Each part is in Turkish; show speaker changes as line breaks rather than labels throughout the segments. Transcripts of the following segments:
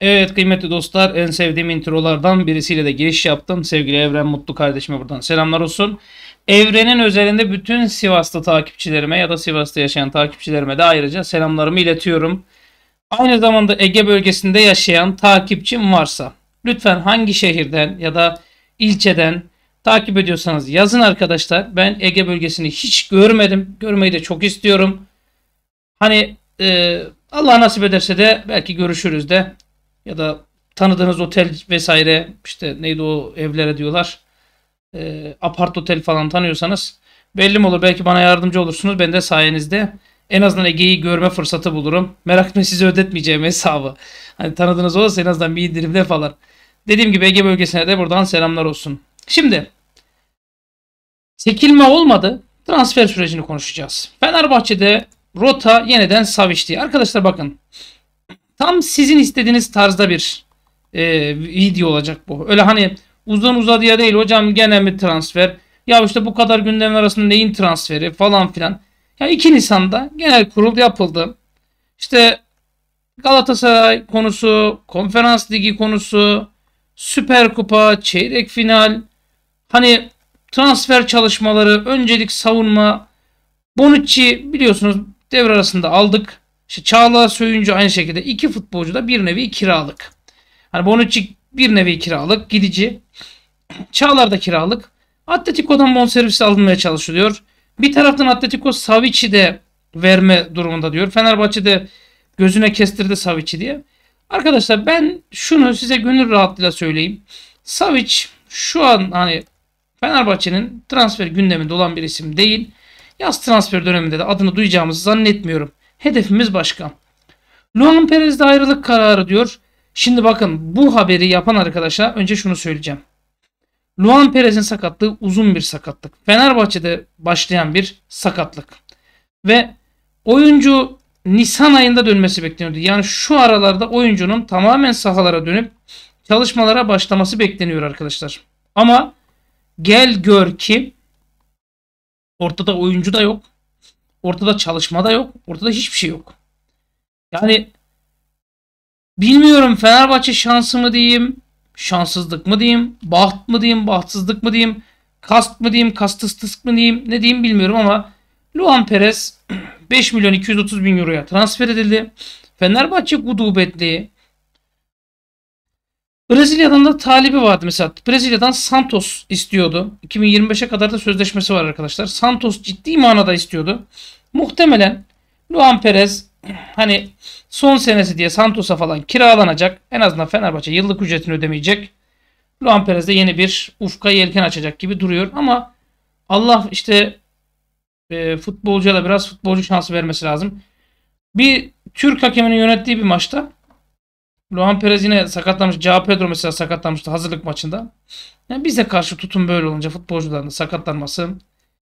Evet kıymetli dostlar en sevdiğim introlardan birisiyle de giriş yaptım. Sevgili Evren Mutlu kardeşime buradan selamlar olsun. Evrenin özelinde bütün Sivas'ta takipçilerime ya da Sivas'ta yaşayan takipçilerime de ayrıca selamlarımı iletiyorum. Aynı zamanda Ege bölgesinde yaşayan takipçim varsa lütfen hangi şehirden ya da ilçeden takip ediyorsanız yazın arkadaşlar. Ben Ege bölgesini hiç görmedim. Görmeyi de çok istiyorum. Hani e, Allah nasip ederse de belki görüşürüz de ya da tanıdığınız otel vesaire işte neydi o evlere diyorlar. E, apart otel falan tanıyorsanız belli mi olur belki bana yardımcı olursunuz. Ben de sayenizde en azından Ege'yi görme fırsatı bulurum. Merak etme size ödetmeyeceğim hesabı. Hani tanıdığınız olursa en azından bir indirimde falan. Dediğim gibi Ege bölgesine de buradan selamlar olsun. Şimdi çekilme olmadı. Transfer sürecini konuşacağız. Fenerbahçe'de rota yeniden Savic'ti. Arkadaşlar bakın tam sizin istediğiniz tarzda bir e, video olacak bu. Öyle hani uzun uzadıya değil hocam gene mi transfer? Ya işte bu kadar gündem arasında neyin transferi falan filan. Ya 2 Nisan'da genel kurul yapıldı. İşte Galatasaray konusu, konferans ligi konusu, süper kupa, çeyrek final, hani transfer çalışmaları, öncelik savunma, Bonucci biliyorsunuz devre arasında aldık. İşte Çağla Söyüncü aynı şekilde iki futbolcu da bir nevi kiralık. Hani Bonucci bir nevi kiralık gidici. Çağlar da kiralık. Atletico'dan bonservis alınmaya çalışılıyor. Bir taraftan Atletico Savic'i de verme durumunda diyor. Fenerbahçe gözüne kestirdi Savic'i diye. Arkadaşlar ben şunu size gönül rahatlığıyla söyleyeyim. Savic şu an hani Fenerbahçe'nin transfer gündeminde olan bir isim değil. Yaz transfer döneminde de adını duyacağımızı zannetmiyorum. Hedefimiz başka. Luan Perez'de ayrılık kararı diyor. Şimdi bakın bu haberi yapan arkadaşa önce şunu söyleyeceğim. Luan Perez'in sakatlığı uzun bir sakatlık. Fenerbahçe'de başlayan bir sakatlık. Ve oyuncu Nisan ayında dönmesi bekleniyordu. Yani şu aralarda oyuncunun tamamen sahalara dönüp çalışmalara başlaması bekleniyor arkadaşlar. Ama gel gör ki ortada oyuncu da yok. Ortada çalışma da yok. Ortada hiçbir şey yok. Yani bilmiyorum Fenerbahçe şansı mı diyeyim, şanssızlık mı diyeyim, baht mı diyeyim, bahtsızlık mı diyeyim, kast mı diyeyim, kastıstısk mı diyeyim, ne diyeyim bilmiyorum ama Luan Perez 5 milyon 230 bin euroya transfer edildi. Fenerbahçe gudubetli. Brezilya'dan da talibi vardı mesela. Brezilya'dan Santos istiyordu. 2025'e kadar da sözleşmesi var arkadaşlar. Santos ciddi manada istiyordu. Muhtemelen Luan Perez hani son senesi diye Santos'a falan kiralanacak. En azından Fenerbahçe yıllık ücretini ödemeyecek. Luan Perez de yeni bir ufka yelken açacak gibi duruyor. Ama Allah işte e, futbolcuya da biraz futbolcu şansı vermesi lazım. Bir Türk hakeminin yönettiği bir maçta Luan Perez yine sakatlanmış. Cao Pedro mesela sakatlanmıştı hazırlık maçında. Yani bize karşı tutum böyle olunca futbolcuların sakatlanması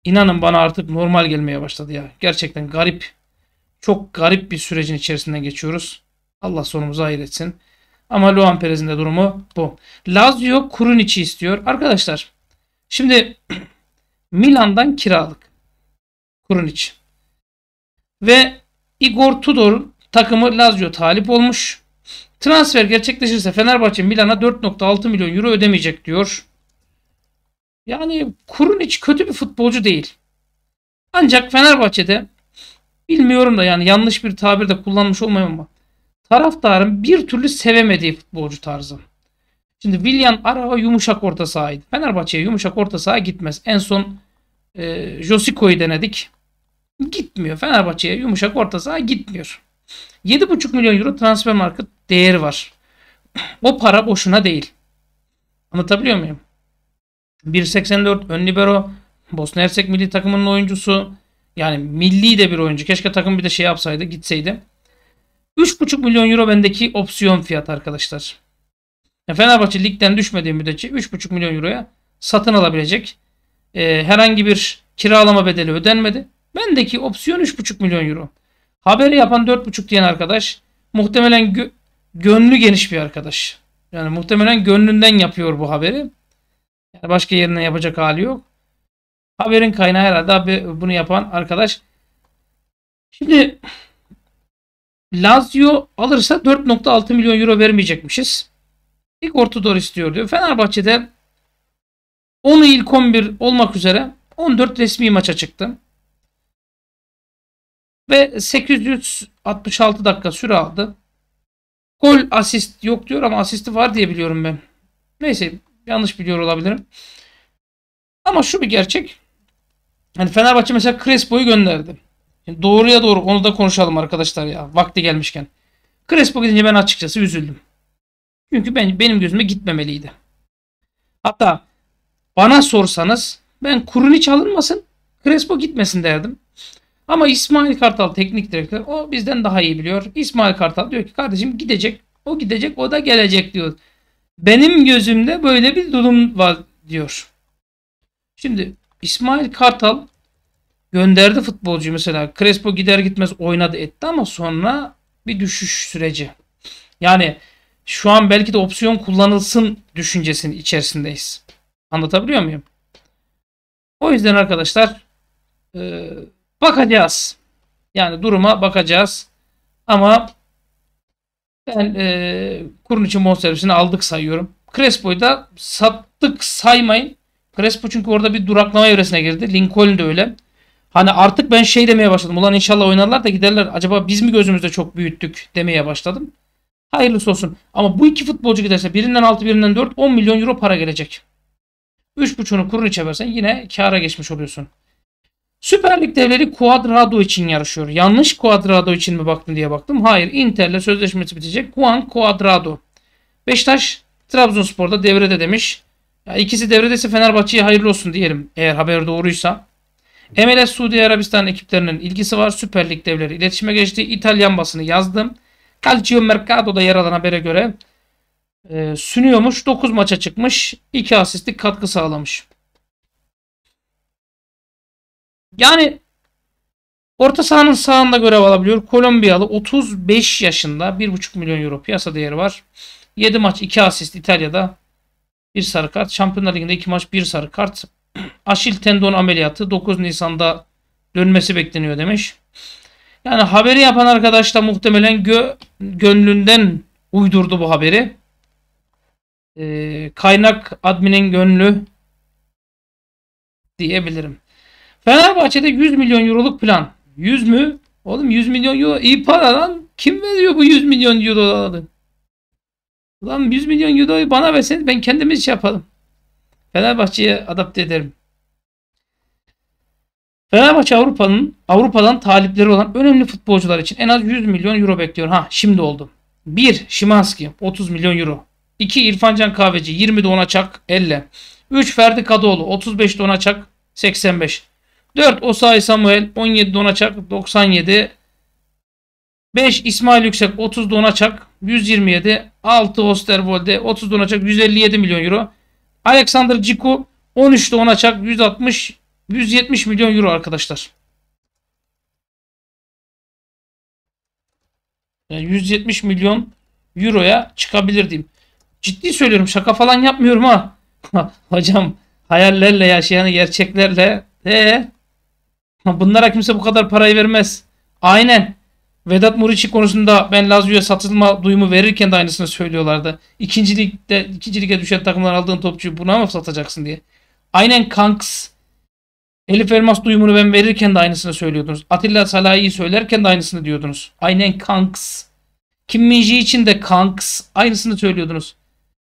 inanın bana artık normal gelmeye başladı ya. Gerçekten garip. Çok garip bir sürecin içerisinden geçiyoruz. Allah sonumuzu hayır etsin. Ama Luan Perez'in de durumu bu. Lazio Kurunic'i istiyor. Arkadaşlar şimdi Milan'dan kiralık. Kurunic. Ve Igor Tudor takımı Lazio talip olmuş. Transfer gerçekleşirse Fenerbahçe Milan'a 4.6 milyon euro ödemeyecek diyor. Yani Kurunic kötü bir futbolcu değil. Ancak Fenerbahçe'de bilmiyorum da yani yanlış bir tabir de kullanmış olmayayım ama taraftarın bir türlü sevemediği futbolcu tarzı. Şimdi William Arao yumuşak orta sahaydı. Fenerbahçe'ye yumuşak orta saha gitmez. En son e, Josiko'yu denedik. Gitmiyor. Fenerbahçe'ye yumuşak orta saha gitmiyor. 7,5 milyon euro transfer market değeri var. O para boşuna değil. Anlatabiliyor muyum? 1.84 ön libero Bosna Hersek milli takımının oyuncusu. Yani milli de bir oyuncu. Keşke takım bir de şey yapsaydı gitseydi. 3.5 milyon euro bendeki opsiyon fiyat arkadaşlar. Fenerbahçe ligden düşmediği müddetçe 3.5 milyon euroya satın alabilecek. Ee, herhangi bir kiralama bedeli ödenmedi. Bendeki opsiyon 3.5 milyon euro. Haberi yapan 4.5 diyen arkadaş muhtemelen gönlü geniş bir arkadaş. Yani muhtemelen gönlünden yapıyor bu haberi. Yani başka yerinden yapacak hali yok. Haberin kaynağı herhalde bunu yapan arkadaş. Şimdi Lazio alırsa 4.6 milyon euro vermeyecekmişiz. İlk ortador istiyor diyor. Fenerbahçe'de 10'u ilk 11 olmak üzere 14 resmi maça çıktı. Ve 866 dakika süre aldı. Gol asist yok diyor ama asisti var diye biliyorum ben. Neyse yanlış biliyor olabilirim. Ama şu bir gerçek. Hani Fenerbahçe mesela Crespo'yu gönderdi. Yani doğruya doğru onu da konuşalım arkadaşlar ya. Vakti gelmişken. Crespo gidince ben açıkçası üzüldüm. Çünkü ben, benim gözüme gitmemeliydi. Hatta bana sorsanız ben kurun hiç alınmasın. Crespo gitmesin derdim. Ama İsmail Kartal teknik direktör o bizden daha iyi biliyor. İsmail Kartal diyor ki kardeşim gidecek. O gidecek o da gelecek diyor. Benim gözümde böyle bir durum var diyor. Şimdi İsmail Kartal gönderdi futbolcu mesela. Crespo gider gitmez oynadı etti ama sonra bir düşüş süreci. Yani şu an belki de opsiyon kullanılsın düşüncesinin içerisindeyiz. Anlatabiliyor muyum? O yüzden arkadaşlar e, bakacağız. Yani duruma bakacağız. Ama ben e, kurun için bonservisini aldık sayıyorum. Crespo'yu da sattık saymayın. Crespo çünkü orada bir duraklama evresine girdi. Lincoln de öyle. Hani artık ben şey demeye başladım. Ulan inşallah oynarlar da giderler. Acaba biz mi gözümüzde çok büyüttük demeye başladım. Hayırlısı olsun. Ama bu iki futbolcu giderse birinden 6 birinden 4 10 milyon euro para gelecek. 3.5'unu kurun içe versen yine kâra geçmiş oluyorsun. Süper Lig devleri Cuadrado için yarışıyor. Yanlış Cuadrado için mi baktın diye baktım. Hayır. Inter'le sözleşmesi bitecek. Juan Cuadrado. Beşiktaş Trabzonspor'da devrede demiş. Ya ikisi devredeyse Fenerbahçe'ye hayırlı olsun diyelim eğer haber doğruysa. MLS Suudi Arabistan ekiplerinin ilgisi var. Süper Lig devleri iletişime geçti. İtalyan basını yazdım. Calcio Mercado'da yer alan habere göre e, sünüyormuş. 9 maça çıkmış. 2 asistlik katkı sağlamış. Yani orta sahanın sağında görev alabiliyor. Kolombiyalı 35 yaşında 1,5 milyon euro piyasa değeri var. 7 maç 2 asist İtalya'da. Bir sarı kart. Şampiyonlar Ligi'nde 2 maç 1 sarı kart. Aşil tendon ameliyatı 9 Nisan'da dönmesi bekleniyor demiş. Yani haberi yapan arkadaş da muhtemelen gö gönlünden uydurdu bu haberi. Ee, kaynak adminin gönlü diyebilirim. Fenerbahçe'de 100 milyon euroluk plan. 100 mü? Oğlum 100 milyon euro iyi para lan. Kim veriyor bu 100 milyon euroları? Lan 100 milyon euroyu bana verseniz ben kendimiz şey yapalım. Fenerbahçe'ye adapte ederim. Fenerbahçe Avrupa'nın Avrupa'dan talipleri olan önemli futbolcular için en az 100 milyon euro bekliyor. Ha şimdi oldu. 1. Şimanski 30 milyon euro. 2. İrfancan Kahveci 20 Dona Çak 50. 3. Ferdi Kadıoğlu 35 Dona Çak 85. 4. Osayi Samuel 17 Donaçak 97. 5 İsmail Yüksek 30 Donaçak 127. 6 Osterwolde 30 Donaçak 157 milyon euro. Alexander Ciku 13 Donaçak 160 170 milyon euro arkadaşlar. Yani 170 milyon euroya çıkabilir diyeyim. Ciddi söylüyorum şaka falan yapmıyorum ha. Hocam hayallerle yaşayan gerçeklerle ee, Bunlara kimse bu kadar parayı vermez. Aynen. Vedat Muriçi konusunda ben Lazio'ya satılma duyumu verirken de aynısını söylüyorlardı. İkinci ligde, ikinci lige düşen takımlar aldığın topçuyu buna mı satacaksın diye. Aynen Kanks. Elif Elmas duyumunu ben verirken de aynısını söylüyordunuz. Atilla Salahi'yi söylerken de aynısını diyordunuz. Aynen Kanks. Kim Minji için de Kanks. Aynısını söylüyordunuz.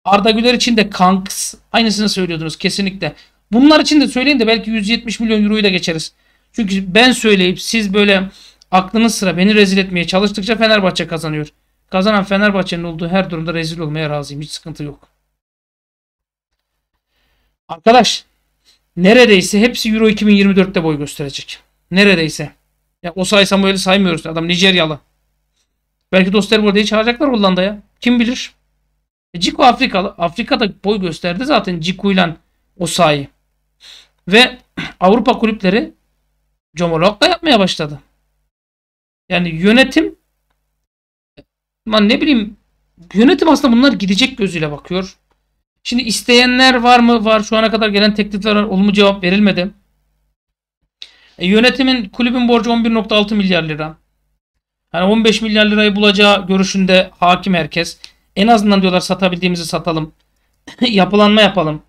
Arda Güler için de Kanks. Aynısını söylüyordunuz kesinlikle. Bunlar için de söyleyin de belki 170 milyon euroyu da geçeriz. Çünkü ben söyleyip siz böyle aklınız sıra beni rezil etmeye çalıştıkça Fenerbahçe kazanıyor. Kazanan Fenerbahçe'nin olduğu her durumda rezil olmaya razıyım. Hiç sıkıntı yok. Arkadaş neredeyse hepsi Euro 2024'te boy gösterecek. Neredeyse. Ya o say Samuel'i saymıyoruz. Adam Nijeryalı. Belki Dosterbolde'yi çağıracaklar Hollanda'ya. Kim bilir? E, Ciku Afrikalı. Afrika'da boy gösterdi zaten Ciku ile Osayi. Ve Avrupa kulüpleri Comolog da yapmaya başladı. Yani yönetim man ne bileyim yönetim aslında bunlar gidecek gözüyle bakıyor. Şimdi isteyenler var mı? Var. Şu ana kadar gelen teklifler var. Olumlu cevap verilmedi. E, yönetimin kulübün borcu 11.6 milyar lira. Hani 15 milyar lirayı bulacağı görüşünde hakim herkes. En azından diyorlar satabildiğimizi satalım. Yapılanma yapalım.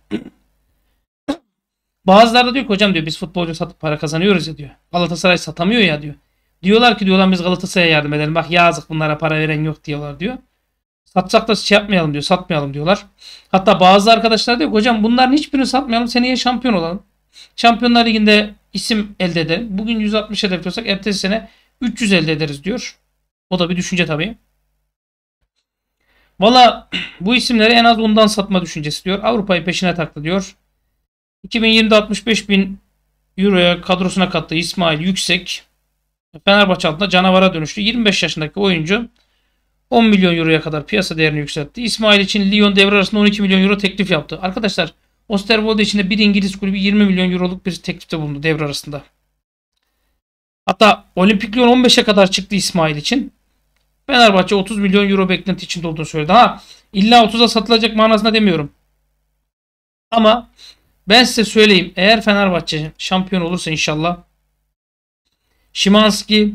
Bazıları da diyor ki hocam diyor biz futbolcu satıp para kazanıyoruz ya diyor. Galatasaray satamıyor ya diyor. Diyorlar ki diyorlar biz Galatasaray'a yardım edelim. Bak yazık bunlara para veren yok diyorlar diyor. Satacak da şey yapmayalım diyor. Satmayalım diyorlar. Hatta bazı arkadaşlar diyor ki hocam bunların hiçbirini satmayalım. Seneye şampiyon olalım. Şampiyonlar Ligi'nde isim elde edelim. Bugün 160 hedefliyorsak ertesi sene 300 elde ederiz diyor. O da bir düşünce tabii. Valla bu isimleri en az ondan satma düşüncesi diyor. Avrupa'yı peşine taktı diyor. 2020'de 65 bin Euro'ya kadrosuna kattığı İsmail Yüksek Fenerbahçe altında canavara dönüştü. 25 yaşındaki oyuncu 10 milyon euroya kadar piyasa değerini yükseltti. İsmail için Lyon devre arasında 12 milyon euro teklif yaptı. Arkadaşlar Osterwolde için de bir İngiliz kulübü 20 milyon euroluk bir teklifte bulundu devre arasında. Hatta Olimpik Lyon 15'e kadar çıktı İsmail için. Fenerbahçe 30 milyon euro beklenti içinde olduğunu söyledi. Ha illa 30'a satılacak manasında demiyorum. Ama ben size söyleyeyim. Eğer Fenerbahçe şampiyon olursa inşallah Şimanski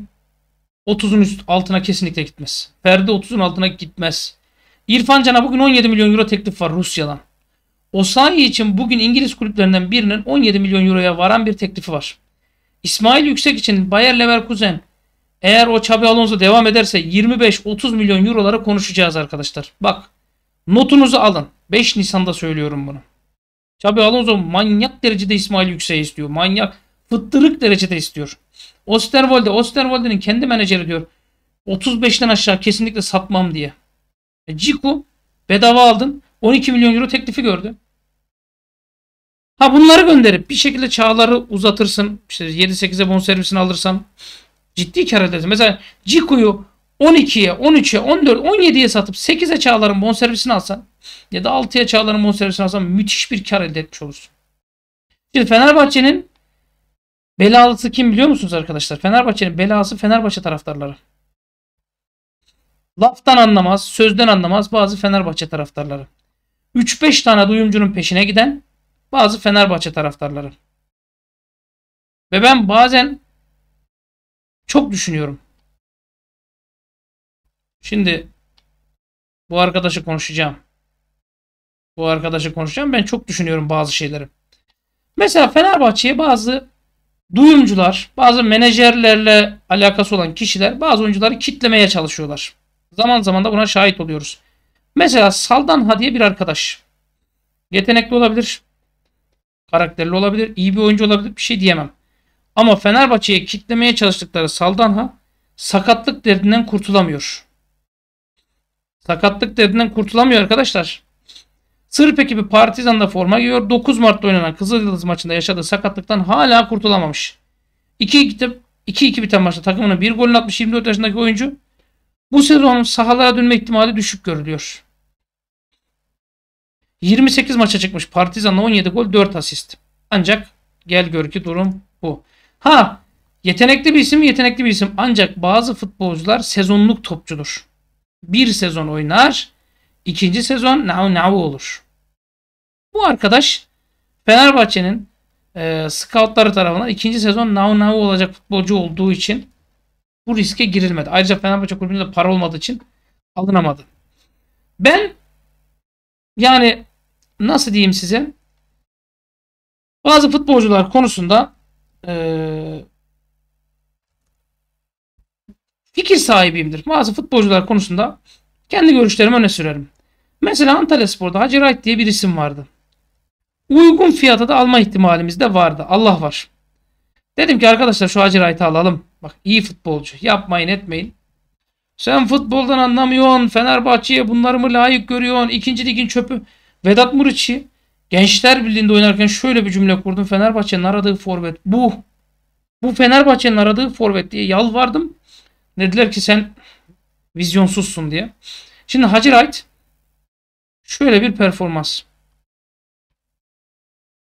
30'un üst altına kesinlikle gitmez. Ferdi 30'un altına gitmez. İrfan Can'a bugün 17 milyon euro teklif var Rusya'dan. Osayi için bugün İngiliz kulüplerinden birinin 17 milyon euroya varan bir teklifi var. İsmail Yüksek için Bayer Leverkusen eğer o Xabi Alonso devam ederse 25-30 milyon eurolara konuşacağız arkadaşlar. Bak notunuzu alın. 5 Nisan'da söylüyorum bunu. Xabi Alonso manyak derecede İsmail Yüksek'i istiyor. Manyak fıttırık derecede istiyor. Osterwolde, Osterwolde'nin kendi menajeri diyor. 35'ten aşağı kesinlikle satmam diye. E, Ciku bedava aldın. 12 milyon euro teklifi gördü. Ha bunları gönderip bir şekilde çağları uzatırsın. İşte 7-8'e bonservisini alırsan ciddi kar edersin. Mesela Ciku'yu 12'ye, 13'e, 14, 17'ye satıp 8'e çağların bonservisini alsan ya da 6'ya çağların bonservisini alsan müthiş bir kar elde etmiş olursun. Şimdi Fenerbahçe'nin belalısı kim biliyor musunuz arkadaşlar? Fenerbahçe'nin belası Fenerbahçe taraftarları. Laftan anlamaz, sözden anlamaz bazı Fenerbahçe taraftarları. 3-5 tane duyumcunun peşine giden bazı Fenerbahçe taraftarları. Ve ben bazen çok düşünüyorum. Şimdi bu arkadaşı konuşacağım. Bu arkadaşı konuşacağım. Ben çok düşünüyorum bazı şeyleri. Mesela Fenerbahçe'ye bazı duyumcular, bazı menajerlerle alakası olan kişiler bazı oyuncuları kitlemeye çalışıyorlar. Zaman zaman da buna şahit oluyoruz. Mesela Saldanha diye bir arkadaş. Yetenekli olabilir. Karakterli olabilir. iyi bir oyuncu olabilir. Bir şey diyemem. Ama Fenerbahçe'ye kitlemeye çalıştıkları Saldanha sakatlık derdinden kurtulamıyor. Sakatlık derdinden kurtulamıyor arkadaşlar. Sırp ekibi Partizan'da forma giyiyor. 9 Mart'ta oynanan Kızılyıldız maçında yaşadığı sakatlıktan hala kurtulamamış. 2-2 2-2 biten maçta takımına bir gol atmış 24 yaşındaki oyuncu. Bu sezon sahalara dönme ihtimali düşük görülüyor. 28 maça çıkmış Partizan'la 17 gol 4 asist. Ancak gel gör ki durum bu. Ha yetenekli bir isim yetenekli bir isim. Ancak bazı futbolcular sezonluk topçudur. Bir sezon oynar. ikinci sezon nav nav olur. Bu arkadaş Fenerbahçe'nin e, scoutları tarafından ikinci sezon nav nav olacak futbolcu olduğu için bu riske girilmedi. Ayrıca Fenerbahçe kulübünde para olmadığı için alınamadı. Ben yani nasıl diyeyim size bazı futbolcular konusunda e, fikir sahibiyimdir. Bazı futbolcular konusunda kendi görüşlerimi öne sürerim. Mesela Antalya Spor'da Hacı Wright diye bir isim vardı. Uygun fiyata da alma ihtimalimiz de vardı. Allah var. Dedim ki arkadaşlar şu Hacı Wright'ı alalım. Bak iyi futbolcu. Yapmayın etmeyin. Sen futboldan anlamıyorsun. Fenerbahçe'ye bunları mı layık görüyorsun? İkinci ligin çöpü. Vedat Muriç'i Gençler Birliği'nde oynarken şöyle bir cümle kurdum. Fenerbahçe'nin aradığı forvet bu. Bu Fenerbahçe'nin aradığı forvet diye yalvardım. Dediler ki sen vizyonsuzsun diye. Şimdi Hacı Wright şöyle bir performans.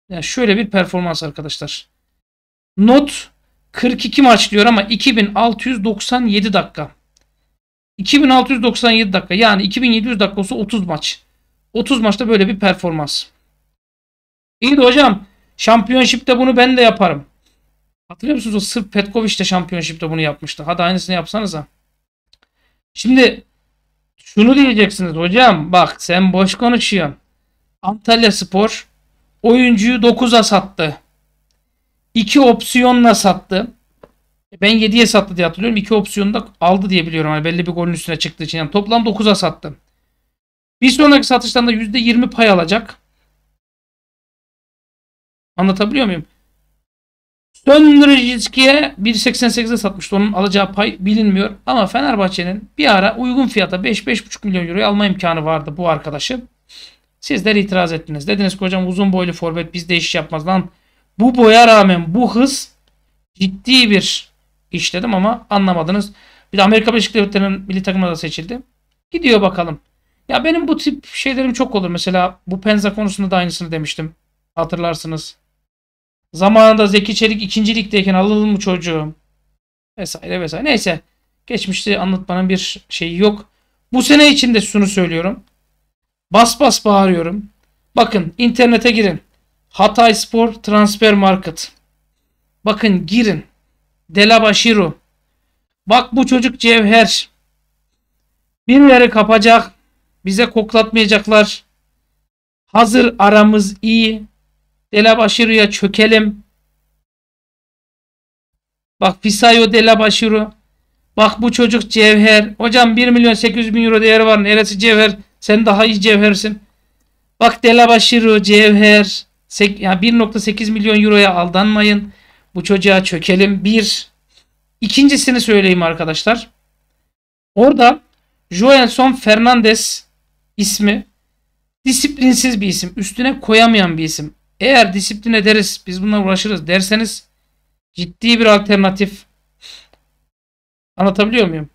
Yani şöyle bir performans arkadaşlar. Not 42 maç diyor ama 2697 dakika. 2697 dakika yani 2700 dakika olsa 30 maç. 30 maçta böyle bir performans. İyi de hocam şampiyonşipte bunu ben de yaparım. Hatırlıyor musunuz o Sırp Petkovic de şampiyonşipte bunu yapmıştı. Hadi aynısını yapsanıza. Şimdi şunu diyeceksiniz hocam bak sen boş konuşuyorsun. Antalya Spor oyuncuyu 9'a sattı. 2 opsiyonla sattı. Ben 7'ye sattı diye hatırlıyorum. 2 opsiyonu da aldı diye biliyorum. Hani belli bir golün üstüne çıktığı için. Yani toplam 9'a sattı. Bir sonraki satıştan da %20 pay alacak. Anlatabiliyor muyum? Sönrejitski'ye 1.88'e satmıştı. Onun alacağı pay bilinmiyor. Ama Fenerbahçe'nin bir ara uygun fiyata 5-5.5 milyon euroya alma imkanı vardı bu arkadaşı. Sizler itiraz ettiniz. Dediniz ki hocam uzun boylu forvet bizde iş yapmaz lan. Bu boya rağmen bu hız ciddi bir iş dedim ama anlamadınız. Bir de Amerika Birleşik Devletleri'nin milli takımına da seçildi. Gidiyor bakalım. Ya benim bu tip şeylerim çok olur. Mesela bu Penza konusunda da aynısını demiştim. Hatırlarsınız. Zamanında Zeki Çelik ikinci ligdeyken alınır mı çocuğum? Vesaire vesaire. Neyse. Geçmişte anlatmanın bir şeyi yok. Bu sene için de şunu söylüyorum. Bas bas bağırıyorum. Bakın internete girin. Hatay Spor Transfer Market. Bakın girin. Delabashiru. Bak bu çocuk cevher. Birileri kapacak. Bize koklatmayacaklar. Hazır aramız iyi. Delabashiru'ya çökelim. Bak Fisayo Delabashiru. Bak bu çocuk cevher. Hocam 1 milyon 800 bin euro değeri var. Neresi cevher? Sen daha iyi cevhersin. Bak Delabashiru cevher. Yani 1.8 milyon euroya aldanmayın. Bu çocuğa çökelim. Bir. İkincisini söyleyeyim arkadaşlar. Orada Joelson Fernandez ismi disiplinsiz bir isim. Üstüne koyamayan bir isim. Eğer disiplin ederiz biz bununla uğraşırız derseniz ciddi bir alternatif anlatabiliyor muyum?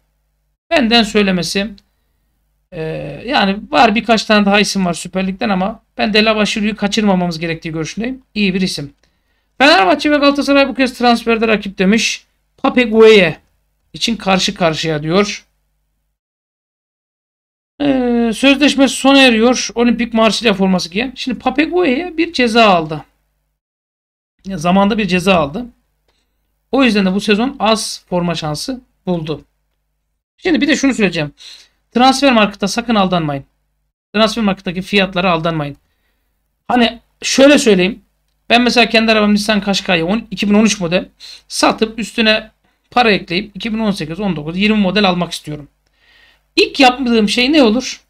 Benden söylemesi ee, yani var birkaç tane daha isim var Süper Lig'den ama ben Delabashiru'yu kaçırmamamız gerektiği görüşündeyim. İyi bir isim. Fenerbahçe ve Galatasaray bu kez transferde rakip demiş. Pape Gueye için karşı karşıya diyor. Ee, sözleşmesi sona eriyor. Olimpik Marsilya forması giyen. Şimdi Pape Gueye bir ceza aldı. Ya, zamanda bir ceza aldı. O yüzden de bu sezon az forma şansı buldu. Şimdi bir de şunu söyleyeceğim. Transfer markette sakın aldanmayın. Transfer marketteki fiyatlara aldanmayın. Hani şöyle söyleyeyim. Ben mesela kendi arabam Nissan Qashqai'yi 2013 model satıp üstüne para ekleyip 2018, 19, 20 model almak istiyorum. İlk yapmadığım şey ne olur?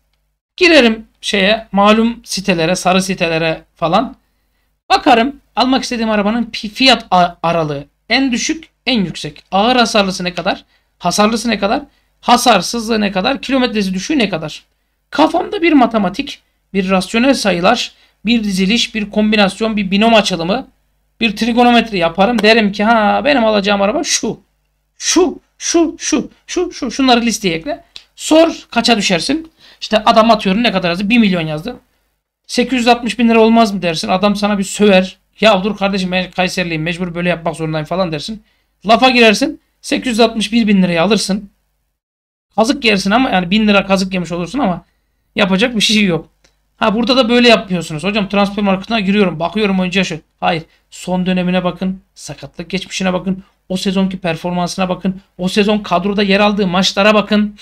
Girerim şeye malum sitelere, sarı sitelere falan. Bakarım almak istediğim arabanın fiyat aralığı en düşük, en yüksek. Ağır hasarlısı ne kadar? Hasarlısı ne kadar? Hasarsızlığı ne kadar? Kilometresi düşüğü ne kadar? Kafamda bir matematik, bir rasyonel sayılar, bir diziliş, bir kombinasyon, bir binom açılımı, bir trigonometri yaparım. Derim ki ha benim alacağım araba şu. Şu, şu, şu, şu, şu. Şunları listeye ekle. Sor kaça düşersin. İşte adam atıyorum ne kadar yazdı? 1 milyon yazdı. 860 bin lira olmaz mı dersin? Adam sana bir söver. Ya dur kardeşim ben Kayseriliyim mecbur böyle yapmak zorundayım falan dersin. Lafa girersin. 861 bin liraya alırsın. Kazık yersin ama yani 1000 lira kazık yemiş olursun ama yapacak bir şey yok. Ha burada da böyle yapıyorsunuz. Hocam transfer marketine giriyorum. Bakıyorum oyuncuya şu. Hayır. Son dönemine bakın. Sakatlık geçmişine bakın. O sezonki performansına bakın. O sezon kadroda yer aldığı maçlara bakın.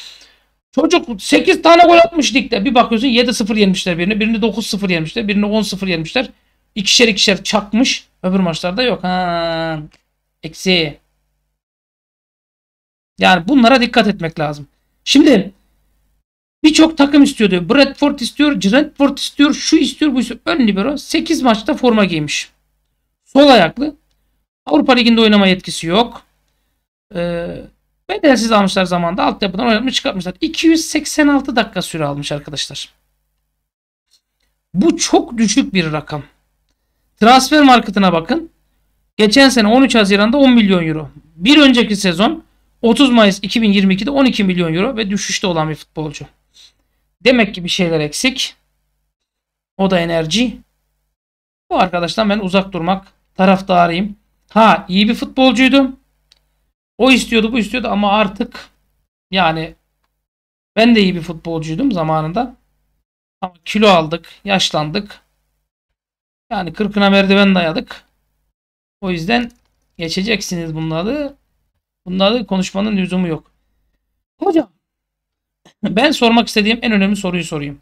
Çocuk 8 tane gol atmış ligde. Bir bakıyorsun 7-0 yenmişler birini. Birini 9-0 yenmişler. Birini 10-0 yenmişler. İkişer ikişer çakmış. Öbür maçlarda yok. Ha. Eksi. Yani bunlara dikkat etmek lazım. Şimdi birçok takım istiyor diyor. Bradford istiyor, Brentford istiyor, şu istiyor, bu istiyor. Ön libero 8 maçta forma giymiş. Sol ayaklı. Avrupa Ligi'nde oynama yetkisi yok. Ee, bedelsiz almışlar zamanda. Altyapıdan oynatmış çıkartmışlar. 286 dakika süre almış arkadaşlar. Bu çok düşük bir rakam. Transfer marketine bakın. Geçen sene 13 Haziran'da 10 milyon euro. Bir önceki sezon 30 Mayıs 2022'de 12 milyon euro ve düşüşte olan bir futbolcu. Demek ki bir şeyler eksik. O da enerji. Bu arkadaştan ben uzak durmak taraftarıyım. Ha iyi bir futbolcuydu. O istiyordu bu istiyordu ama artık yani ben de iyi bir futbolcuydum zamanında. Ama kilo aldık, yaşlandık. Yani kırkına merdiven dayadık. O yüzden geçeceksiniz bunları. Bunları konuşmanın lüzumu yok. Hocam Ben sormak istediğim en önemli soruyu sorayım.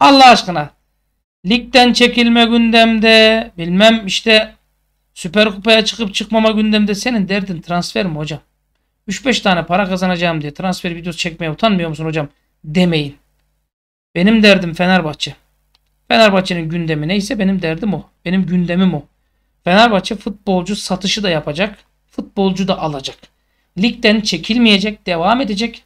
Allah aşkına. Ligden çekilme gündemde bilmem işte Süper Kupa'ya çıkıp çıkmama gündemde senin derdin transfer mi hocam? 3-5 tane para kazanacağım diye transfer videosu çekmeye utanmıyor musun hocam? Demeyin. Benim derdim Fenerbahçe. Fenerbahçe'nin gündemi neyse benim derdim o. Benim gündemim o. Fenerbahçe futbolcu satışı da yapacak. Futbolcu da alacak. Ligden çekilmeyecek, devam edecek.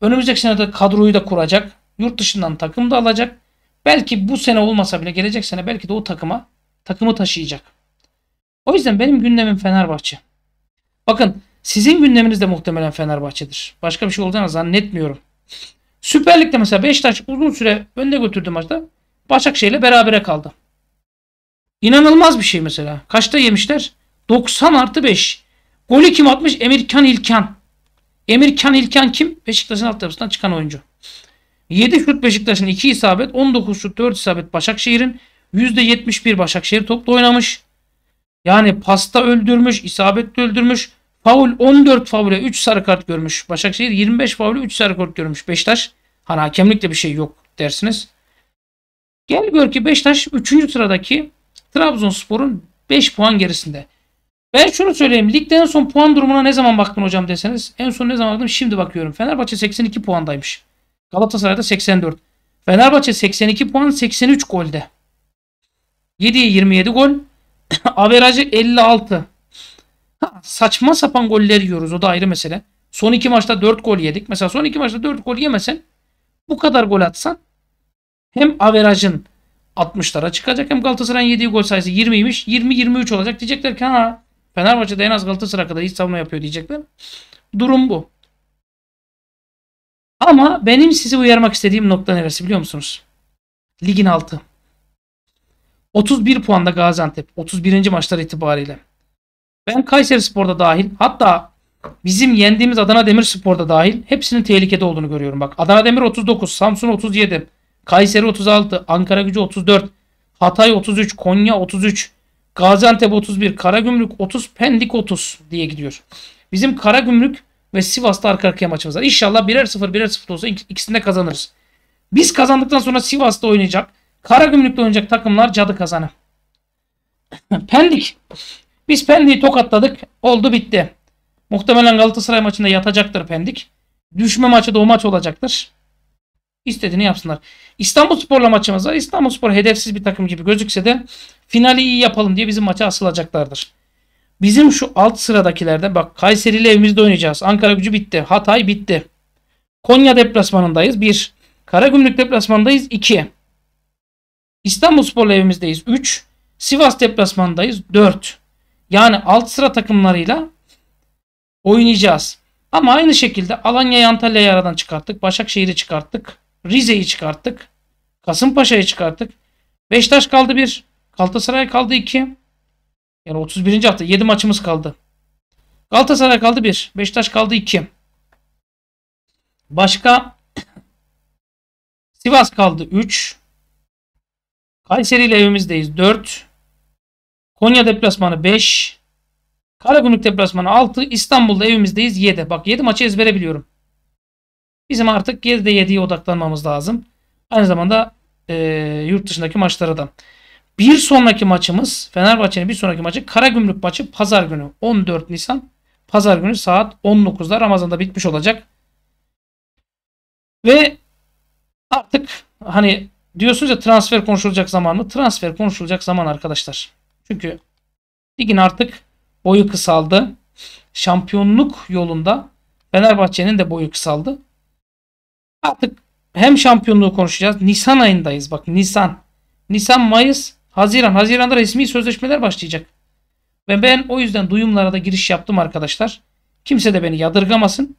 Önümüzdeki sene de kadroyu da kuracak. Yurt dışından takım da alacak. Belki bu sene olmasa bile gelecek sene belki de o takıma takımı taşıyacak. O yüzden benim gündemim Fenerbahçe. Bakın sizin gündeminiz de muhtemelen Fenerbahçe'dir. Başka bir şey olacağını zannetmiyorum. Süper Lig'de mesela Beşiktaş uzun süre önde götürdü maçta. Başakşehir'le berabere kaldı. İnanılmaz bir şey mesela. Kaçta yemişler? 90 artı 5. Golü kim atmış? Emirkan İlkan. Emirkan İlkan kim? Beşiktaş'ın alt tarafından çıkan oyuncu. 7 şut Beşiktaş'ın 2 isabet. 19 şut 4 isabet Başakşehir'in. %71 Başakşehir topla oynamış. Yani pasta öldürmüş, isabetle öldürmüş. Faul 14 faule 3 sarı kart görmüş. Başakşehir 25 faule 3 sarı kart görmüş. Beşiktaş hani hakemlikte bir şey yok dersiniz. Gel gör ki Beşiktaş 3. sıradaki Trabzonspor'un 5 puan gerisinde. Ben şunu söyleyeyim. Ligde en son puan durumuna ne zaman baktın hocam deseniz. En son ne zaman baktım? Şimdi bakıyorum. Fenerbahçe 82 puandaymış. Galatasaray'da 84. Fenerbahçe 82 puan 83 golde. 7'ye 27 gol. Averajı 56. Ha, saçma sapan goller yiyoruz. O da ayrı mesele. Son iki maçta 4 gol yedik. Mesela son iki maçta 4 gol yemesen bu kadar gol atsan hem averajın 60'lara çıkacak hem Galatasaray'ın yediği gol sayısı 20'ymiş. 20-23 olacak. Diyecekler ki ha Fenerbahçe'de en az Galatasaray kadar hiç savunma yapıyor diyecekler. Durum bu. Ama benim sizi uyarmak istediğim nokta neresi biliyor musunuz? Ligin altı. 31 puanda Gaziantep. 31. maçlar itibariyle. Ben Kayseri Spor'da dahil hatta bizim yendiğimiz Adana Demirspor'da dahil hepsinin tehlikede olduğunu görüyorum. Bak Adana Demir 39, Samsun 37, Kayseri 36, Ankara Gücü 34, Hatay 33, Konya 33, Gaziantep 31, Karagümrük 30, Pendik 30 diye gidiyor. Bizim Karagümrük ve Sivas'ta arka arkaya maçımız var. İnşallah birer 0 birer 0 olsa ikisinde kazanırız. Biz kazandıktan sonra Sivas'ta oynayacak. Karagümrük'te oynayacak takımlar cadı kazanır. Pendik. Biz Pendik'i tokatladık. Oldu bitti. Muhtemelen Galatasaray maçında yatacaktır Pendik. Düşme maçı da o maç olacaktır. İstediğini yapsınlar. İstanbul Spor'la maçımız var. İstanbul Spor hedefsiz bir takım gibi gözükse de finali iyi yapalım diye bizim maça asılacaklardır. Bizim şu alt sıradakilerden bak Kayseri ile evimizde oynayacağız. Ankara gücü bitti. Hatay bitti. Konya deplasmanındayız. 1. Karagümrük deplasmanındayız. 2. İstanbul Spor'la evimizdeyiz. 3. Sivas deplasmanındayız. 4. Yani alt sıra takımlarıyla oynayacağız. Ama aynı şekilde Alanya'yı Antalya'yı aradan çıkarttık. Başakşehir'i çıkarttık. Rize'yi çıkarttık. Kasımpaşa'yı çıkarttık. Beşiktaş kaldı 1. Galatasaray kaldı 2. Yani 31. hafta 7 maçımız kaldı. Galatasaray kaldı 1. Beşiktaş kaldı 2. Başka Sivas kaldı 3. Kayseri ile evimizdeyiz 4. Konya deplasmanı 5. Karagümrük deplasmanı 6. İstanbul'da evimizdeyiz 7. Bak 7 maçı ezbere biliyorum. Bizim artık 7'de 7'ye odaklanmamız lazım. Aynı zamanda e, yurt dışındaki maçlara da. Bir sonraki maçımız Fenerbahçe'nin bir sonraki maçı Karagümrük maçı pazar günü 14 Nisan pazar günü saat 19'da Ramazan'da bitmiş olacak. Ve artık hani diyorsunuz ya transfer konuşulacak zaman mı? Transfer konuşulacak zaman arkadaşlar. Çünkü ligin artık boyu kısaldı. Şampiyonluk yolunda Fenerbahçe'nin de boyu kısaldı. Artık hem şampiyonluğu konuşacağız. Nisan ayındayız. Bak Nisan. Nisan, Mayıs, Haziran. Haziran'da resmi sözleşmeler başlayacak. Ve ben o yüzden duyumlara da giriş yaptım arkadaşlar. Kimse de beni yadırgamasın.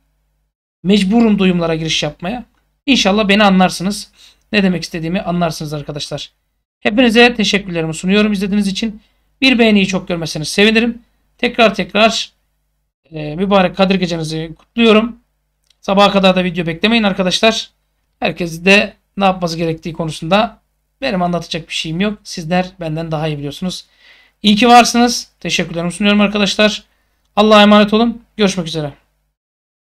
Mecburum duyumlara giriş yapmaya. İnşallah beni anlarsınız. Ne demek istediğimi anlarsınız arkadaşlar. Hepinize teşekkürlerimi sunuyorum izlediğiniz için. Bir beğeniyi çok görmeseniz sevinirim. Tekrar tekrar e, mübarek Kadir gecenizi kutluyorum. Sabaha kadar da video beklemeyin arkadaşlar. Herkes de ne yapması gerektiği konusunda benim anlatacak bir şeyim yok. Sizler benden daha iyi biliyorsunuz. İyi ki varsınız. Teşekkürlerimi sunuyorum arkadaşlar. Allah'a emanet olun. Görüşmek üzere.